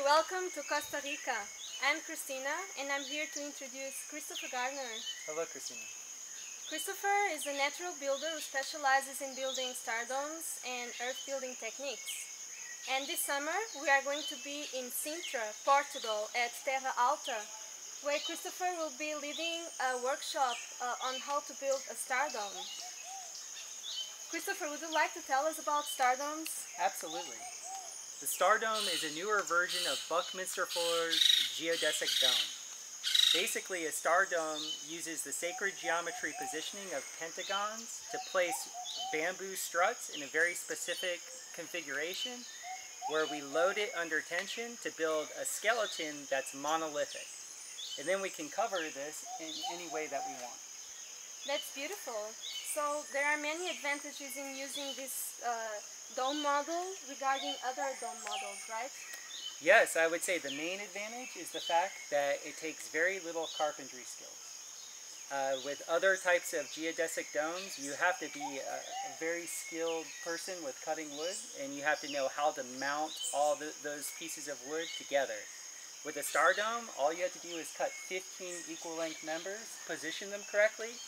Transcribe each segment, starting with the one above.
Hi, welcome to Costa Rica. I'm Cristina and I'm here to introduce Christopher Gardner. Hello, Cristina. Christopher is a natural builder who specializes in building star domes and earth building techniques. And this summer we are going to be in Sintra, Portugal at Terra Alta, where Christopher will be leading a workshop uh, on how to build a star dome. Christopher, would you like to tell us about star domes? Absolutely. The Star Dome is a newer version of Buckminster Fuller's geodesic dome. Basically, a star dome uses the sacred geometry positioning of pentagons to place bamboo struts in a very specific configuration where we load it under tension to build a skeleton that's monolithic. And then we can cover this in any way that we want. That's beautiful. So there are many advantages in using this uh, dome model regarding other dome models, right? Yes, I would say the main advantage is the fact that it takes very little carpentry skills. Uh, with other types of geodesic domes, you have to be a, a, very skilled person with cutting wood, and you have to know how to mount all the, those pieces of wood together. With a star dome, all you have to do is cut 15 equal length members, position them correctly,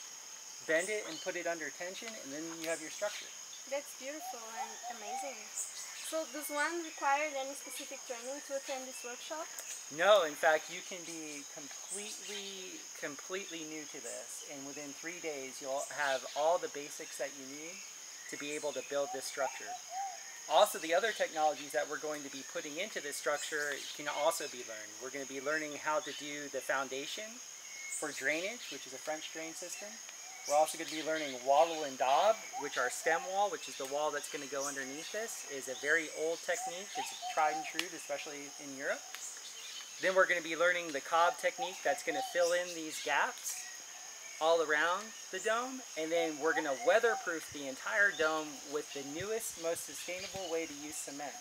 bend it and put it under tension, and then you have your structure. That's beautiful and amazing. So does one require any specific training to attend this workshop? No, in fact, you can be completely, completely new to this, and within three days, you'll have all the basics that you need to be able to build this structure. Also, the other technologies that we're going to be putting into this structure can also be learned. We're going to be learning how to do the foundation for drainage, which is a French drain system. We're also going to be learning wattle and daub, which are stem wall, which is the wall that's going to go underneath this, is a very old technique. It's tried and true, especially in Europe. Then we're going to be learning the cob technique that's going to fill in these gaps all around the dome. And then we're going to weatherproof the entire dome with the newest, most sustainable way to use cement.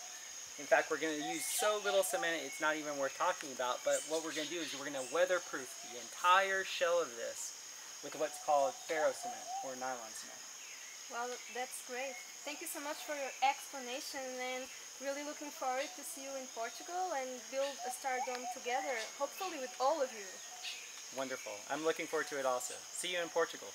In fact, we're going to use so little cement, it's not even worth talking about. But what we're going to do is we're going to weatherproof the entire shell of this with what's called ferro cement or nylon cement. Well, that's great. Thank you so much for your explanation and really looking forward to see you in Portugal and build a star dome together, hopefully with all of you. Wonderful. I'm looking forward to it also. See you in Portugal.